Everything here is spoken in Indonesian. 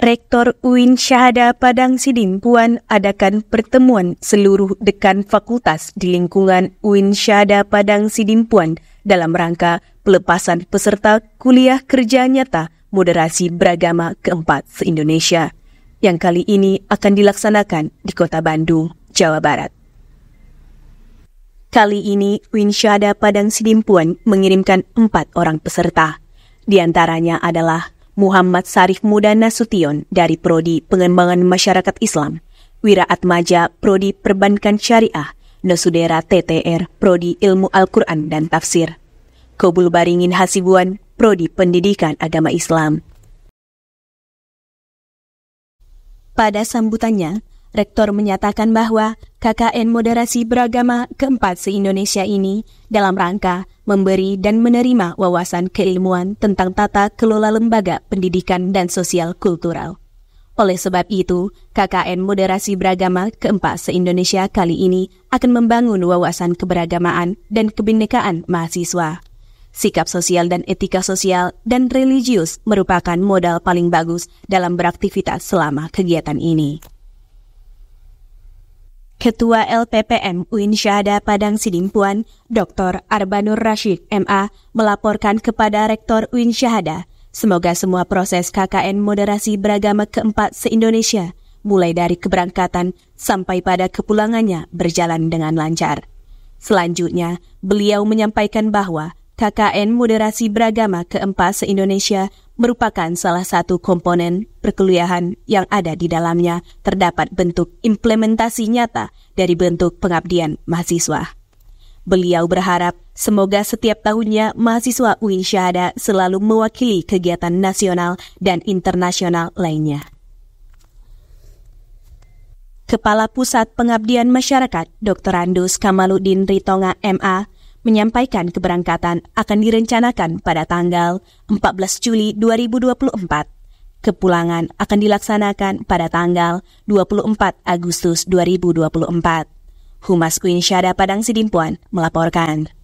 Rektor UIN Syahada Padang Sidimpuan adakan pertemuan seluruh dekan fakultas di lingkungan UIN Syahada Padang Sidimpuan dalam rangka pelepasan peserta kuliah kerja nyata moderasi beragama keempat se-Indonesia yang kali ini akan dilaksanakan di Kota Bandung, Jawa Barat. Kali ini UIN Syahada Padang Sidimpuan mengirimkan empat orang peserta. Di antaranya adalah Muhammad Sarif Muda Nasution dari Prodi Pengembangan Masyarakat Islam, Wira Atmaja Prodi Perbankan Syariah, Nasudera TTR Prodi Ilmu Al-Quran dan Tafsir, Kobul Baringin Hasibuan Prodi Pendidikan Agama Islam. Pada sambutannya, Rektor menyatakan bahwa KKN Moderasi Beragama keempat se-Indonesia ini dalam rangka memberi dan menerima wawasan keilmuan tentang tata kelola lembaga pendidikan dan sosial kultural. Oleh sebab itu, KKN Moderasi Beragama keempat se-Indonesia kali ini akan membangun wawasan keberagamaan dan kebinekaan mahasiswa. Sikap sosial dan etika sosial dan religius merupakan modal paling bagus dalam beraktivitas selama kegiatan ini. Ketua LPPM UIN Syahada Padang Sidimpuan, Dr. Arbanur Rashid MA, melaporkan kepada Rektor UIN Syahada, semoga semua proses KKN moderasi beragama keempat se-Indonesia, mulai dari keberangkatan sampai pada kepulangannya berjalan dengan lancar. Selanjutnya, beliau menyampaikan bahwa KKN Moderasi Beragama keempat se-Indonesia merupakan salah satu komponen perkuliahan yang ada di dalamnya terdapat bentuk implementasi nyata dari bentuk pengabdian mahasiswa. Beliau berharap semoga setiap tahunnya mahasiswa UIN Syahada selalu mewakili kegiatan nasional dan internasional lainnya. Kepala Pusat Pengabdian Masyarakat Dr. Andus Kamaluddin Ritonga MA menyampaikan keberangkatan akan direncanakan pada tanggal 14 Juli 2024. Kepulangan akan dilaksanakan pada tanggal 24 Agustus 2024. Humas Queen Syada Padang Sidimpuan melaporkan.